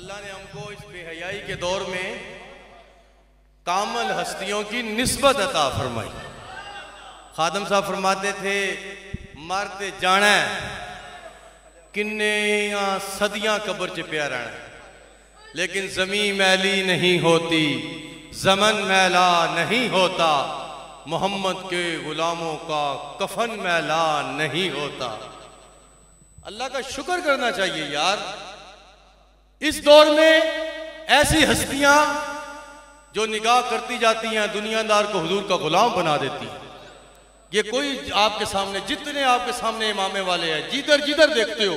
अल्लाह ने हमको इस बेहयाई के दौर में कामल हस्तियों की नस्बत अता फरमाई। खादम साहब फरमाते थे, मरते जाना किन्ने सदियाँ कब्र च पिया रहना लेकिन जमी मैली नहीं होती, जमन मैला नहीं होता, मोहम्मद के गुलामों का कफन मैला नहीं होता। अल्लाह का शुक्र करना चाहिए यार। इस दौर में ऐसी हस्तियाँ जो निगाह करती जाती हैं, दुनियादार को हजूर का गुलाम बना देती हैं। ये कोई आपके सामने, जितने आपके सामने इमामे वाले हैं जिधर जिधर देखते हो,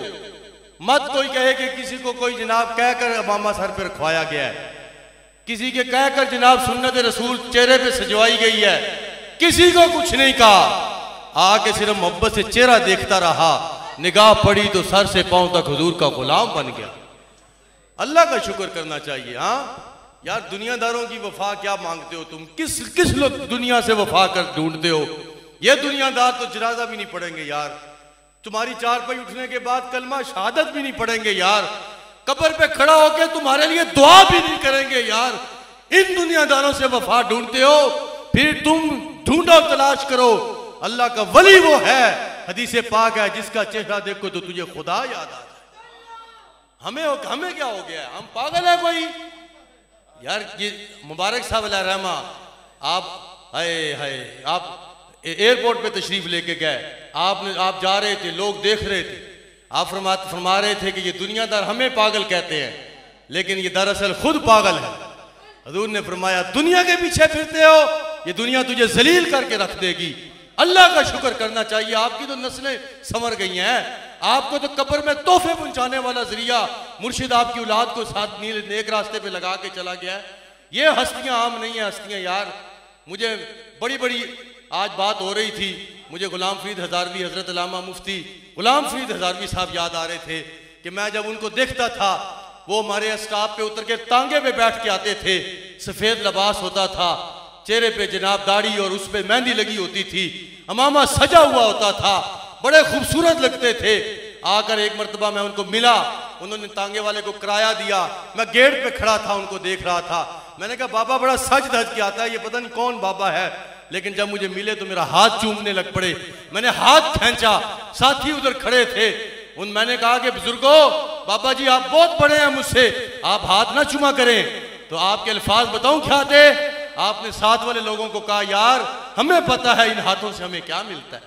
मत कोई कहे कि किसी को कोई जनाब कहकर अमामा सर पर रखवाया गया है। किसी के कहकर जनाब सुन्नत रसूल चेहरे पे सजवाई गई है। किसी को कुछ नहीं कहा। आके सिर्फ़ मोहब्बत से चेहरा देखता रहा। निगाह पड़ी तो सर से पाँव तक हजूर का गुलाम बन गया। अल्लाह का शुक्र करना चाहिए हाँ? यार, दुनियादारों की वफा क्या मांगते हो तुम? किस किस लोग दुनिया से वफा कर ढूंढते हो? ये दुनियादार तो जनाजा भी नहीं पढ़ेंगे यार। तुम्हारी चार पे उठने के बाद कलमा शहादत भी नहीं पढ़ेंगे यार। कब्र पे खड़ा होकर तुम्हारे लिए दुआ भी नहीं करेंगे यार। इन दुनियादारों से वफा ढूंढते हो, फिर तुम ढूंढो, तलाश करो। अल्लाह का वली वो है, हदीसे पाक है, जिसका चेहरा देखो तो तुझे खुदा याद आ जाए हमें हमें क्या हो गया? हम पागल है कोई? यार मुबारक साहब रहमा, आप, हाय हाय, आप एयरपोर्ट पे तशरीफ़ लेके गए। आपने, आप जा रहे थे, लोग देख रहे थे। आप फरमा फरमा रहे थे कि ये दुनियादार हमें पागल कहते हैं, लेकिन ये दरअसल खुद पागल है। हजूर ने फरमाया, दुनिया के पीछे फिरते हो, ये दुनिया तुझे जलील करके रख देगी। अल्लाह का शुक्र करना चाहिए, आपकी तो नस्लें संवर गई हैं। आपको तो कब्र में तोहफे पहुँचाने वाला ज़रिया मुर्शिद आपकी औलाद को साथ नील नेक रास्ते पे लगा के चला गया ये हस्तियाँ आम नहीं है, हस्तियाँ यार। मुझे बड़ी बड़ी आज बात हो रही थी। मुझे गुलाम फरीद हजारवी, हज़रत अलामा मुफ्ती, गुलाम फरीद हजारवी साहब याद आ रहे थे कि मैं जब उनको देखता था, वो हमारे स्टाफ पे उतर के तांगे पे बैठ के आते थे। सफ़ेद लबास होता था, चेहरे पे जनाब दाढ़ी और उस पर मेहंदी लगी होती थी। अमामा सजा हुआ होता था, बड़े खूबसूरत लगते थे। आकर एक मरतबा मैं उनको मिला, उन्होंने तांगे वाले को किराया दिया। मैं गेट पे खड़ा था, उनको देख रहा था। मैंने कहा, बाबा, बड़ा सच धज के आता है, ये पता नहीं कौन बाबा है। लेकिन जब मुझे मिले तो मेरा हाथ चूमने लग पड़े। मैंने हाथ खेचा, साथी उधर खड़े थे। उन मैंने कहा कि, बुजुर्गो, बाबा जी, आप बहुत बड़े हैं मुझसे। आप हाथ ना चुमा करें। तो आपके अल्फाज बताऊँ क्या थे? आपने साथ वाले लोगों को कहा, यार, हमें पता है, इन हाथों से हमें क्या मिलता है।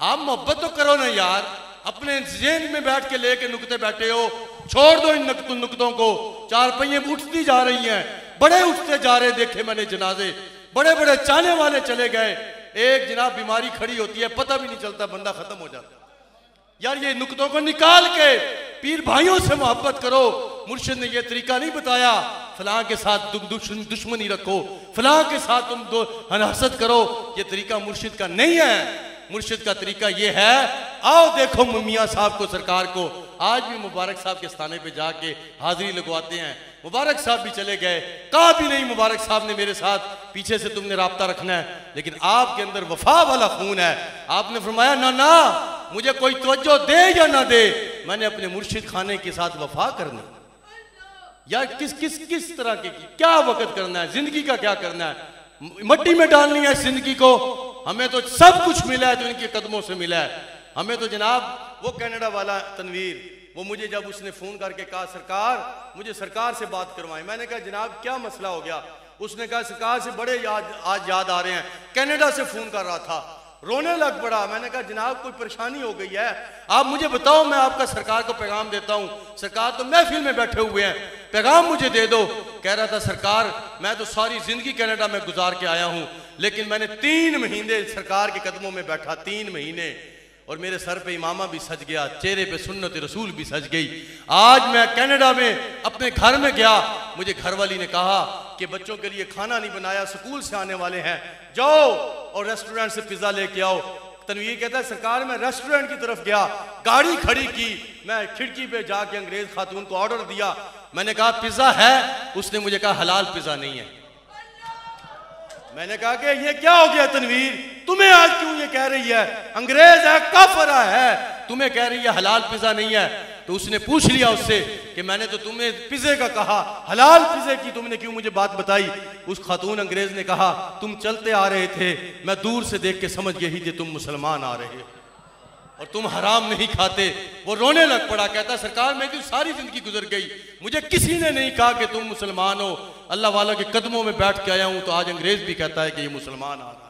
आप मोहब्बत तो करो ना यार। अपने जेन में बैठ के लेके नुकते बैठे हो। छोड़ दो इन नुकतों को। चार पहिए उठती जा रही हैं। बड़े उठते जा रहे देखे मैंने जनाजे। बड़े बड़े चाहने वाले चले गए। एक जनाब बीमारी खड़ी होती है, पता भी नहीं चलता, बंदा खत्म हो जाता यार, ये नुकतों को निकाल के पीर भाइयों से मोहब्बत करो। मुर्शिद ने ये तरीका नहीं बताया, फलां के साथ तुम दुश्मनी रखो, फलां के साथ तुम दो करो। ये तरीका मुर्शिद का नहीं है। मुर्शिद का तरीका ये है आओ देखो मियाँ साहब को, सरकार को। आज भी मुबारक साहब के स्थाने पे जाके हाजिरी लगवाते हैं। मुबारक साहब भी चले गए। कहा भी नहीं मुबारक साहब ने मेरे साथ पीछे से तुमने रबता रखना है। लेकिन आपके अंदर वफा वाला खून है। आपने फरमाया, ना ना, मुझे कोई तवज्जो दे या ना दे। मैंने अपने मुर्शिद खाने के साथ वफा करना यार, किस किस किस तरह के, क्या वक्त करना है? ज़िंदगी का क्या करना है? मट्टी में डालनी है ज़िंदगी को। हमें तो सब कुछ मिला है तो इनके कदमों से मिला है। हमें तो जनाब, वो कनाडा वाला तनवीर, वो मुझे जब उसने फ़ोन करके कहा, सरकार, मुझे सरकार से बात करवाएँ। मैंने कहा, जनाब, क्या मसला हो गया? उसने कहा, सरकार से बड़े याद, आज याद आ रहे हैं। कनाडा से फ़ोन कर रहा था। रोने लग पड़ा। मैंने कहा, जनाब, कोई परेशानी हो गई है? आप मुझे बताओ, मैं आपका सरकार को पैगाम देता हूँ। सरकार तो महफिल में बैठे हुए हैं। पैगाम मुझे दे दो। कह रहा था, सरकार, मैं तो सारी ज़िंदगी कनाडा में गुजार के आया हूँ। लेकिन मैंने तीन महीने सरकार के कदमों में बैठा, तीन महीने। और मेरे सर पे इमामा भी सज गया, चेहरे पे सुन्नत रसूल भी सज गई। आज मैं कनाडा में अपने घर में गया, मुझे घर वाली ने कहा कि बच्चों के लिए खाना नहीं बनाया, स्कूल से आने वाले हैं। जाओ और रेस्टोरेंट से पिज्जा लेके आओ। तनवीर कहता है, सरकार मैं रेस्टोरेंट की तरफ़ गया, गाड़ी खड़ी की, मैं खिड़की पे जाके अंग्रेज़ खातून को ऑर्डर दिया। मैंने कहा, पिज्जा है? उसने मुझे कहा, हलाल पिज्जा नहीं है। मैंने कहा कि, ये क्या हो गया तनवीर? तुम्हें आज क्यों ये कह रही है? अंग्रेज़ है, काफरा है। तुम्हें कह रही है, हलाल पिज्जा नहीं है। तो उसने पूछ लिया उससे कि मैंने तो तुम्हें पिज़्ज़े का कहा, हलाल पिज़्ज़े की तुमने क्यों मुझे बात बताई? उस खातून अंग्रेज़ ने कहा, तुम चलते आ रहे थे, मैं दूर से देख के समझ गई थी तुम मुसलमान आ रहे हो। और तुम हराम नहीं खाते। वो रोने लग पड़ा, कहता, सरकार मेरी तो सारी ज़िंदगी गुजर गई? मुझे किसी ने नहीं कहा कि तुम मुसलमान हो। अल्लाह वाला के कदमों में बैठ के आया हूँ तो आज अंग्रेज़ भी कहता है कि ये मुसलमान आ रहा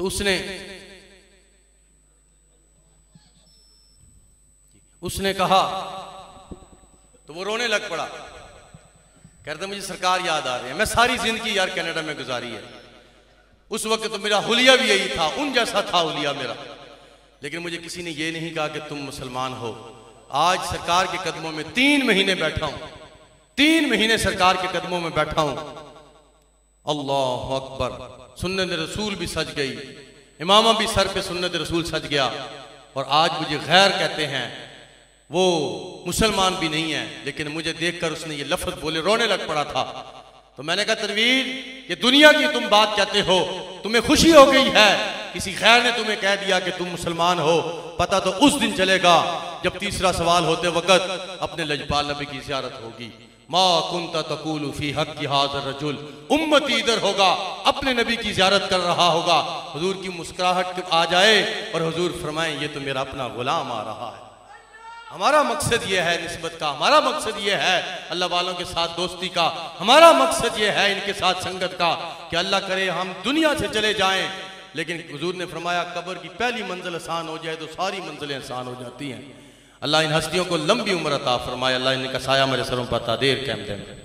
तो उसने उसने कहा तो वो रोने लग पड़ा। कहते मुझे सरकार याद आ रही है, मैं सारी ज़िंदगी यार कनाडा में गुजारी है। उस वक्त तो मेरा हुलिया भी यही था, उन जैसा था हुलिया मेरा। लेकिन मुझे किसी ने ये नहीं कहा कि तुम मुसलमान हो। आज सरकार के कदमों में तीन महीने बैठा हूँ। तीन महीने सरकार के कदमों में बैठा हूँ। अल्लाह अकबर। सुन्नत रसूल भी सज गई। इमामा भी सर पे सुन्नत रसूल सज गया। और आज मुझे गैर कहते हैं, वो मुसलमान भी नहीं है, लेकिन मुझे देखकर उसने ये लफ्ज बोले, रोने लग पड़ा था। तो मैंने कहा तनवीर ये दुनिया की तुम बात कहते हो, तुम्हें खुशी हो गई है। किसी खैर ने तुम्हें कह दिया कि तुम मुसलमान हो। पता तो उस दिन चलेगा, जब तीसरा सवाल होते वक्त अपने लजपाल नबी की जियारत होगी। माँ कुंता तकूल फ़ी हक की हाजर रजुल। उम्मती इधर होगा, अपने नबी की जियारत कर रहा होगा। हजूर की मुस्कुराहट आ जाए और हजूर फरमाए, ये तो मेरा अपना गुलाम आ रहा है। हमारा मकसद ये है नस्बत का, हमारा मकसद ये है अल्लाह वालों के साथ दोस्ती का, हमारा मकसद ये है इनके साथ संगत का, कि अल्लाह करे हम दुनिया से चले जाएँ। लेकिन हजूर ने फरमाया, कब्र की पहली मंजिल आसान हो जाए तो सारी मंजिलें आसान हो जाती हैं। अल्लाह इन हस्तियों को लंबी उम्र अता फरमाए, अल्लाह इनका साया मेरे सरों पर तादेर कैम दें